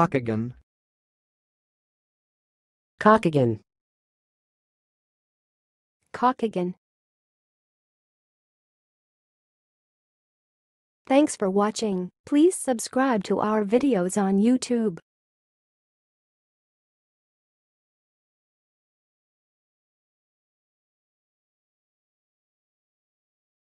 Cockagon. Cockagon. Cockagon. Thanks for watching. Please subscribe to our videos on YouTube.